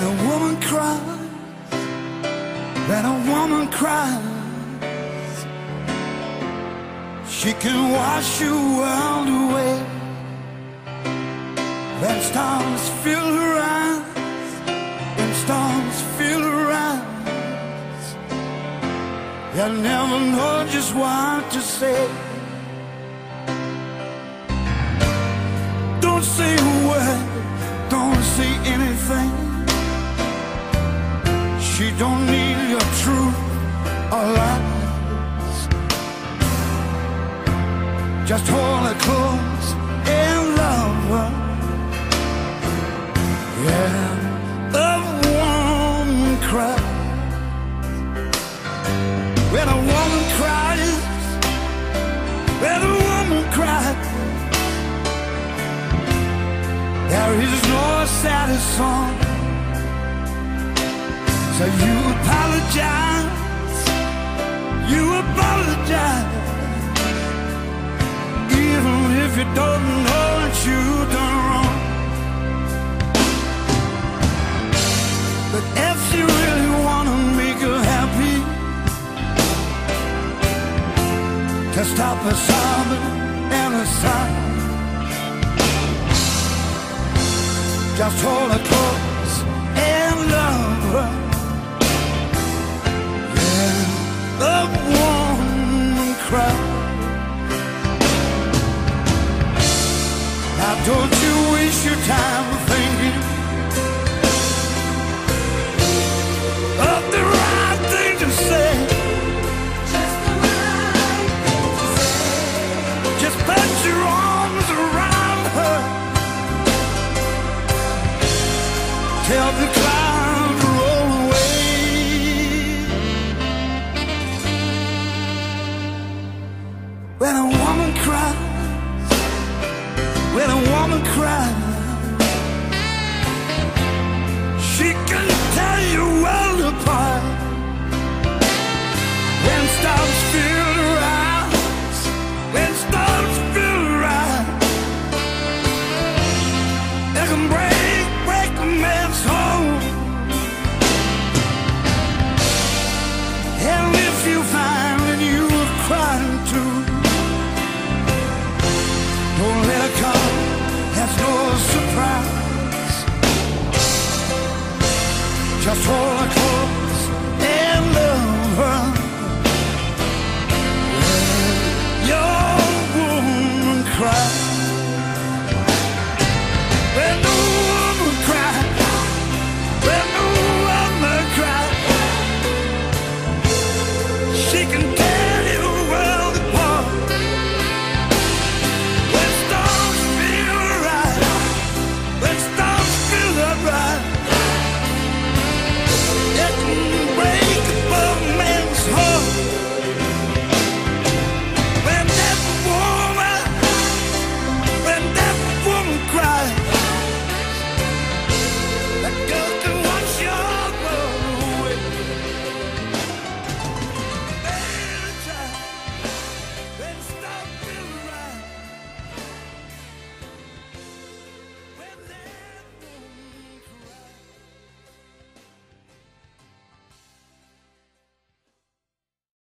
a woman cries, when a woman cries, she can wash your world away. When storms fill her eyes, when storms fill her eyes, you'll never know just what to say. Lies. Just hold her close and love her. Yeah, a woman cries. When a woman cries, when a woman cries, there is no saddest song. So you apologize, if you don't know that you wrong. But if you really wanna make her happy, to stop her sobbing and her sighing, just hold her close help the cloud.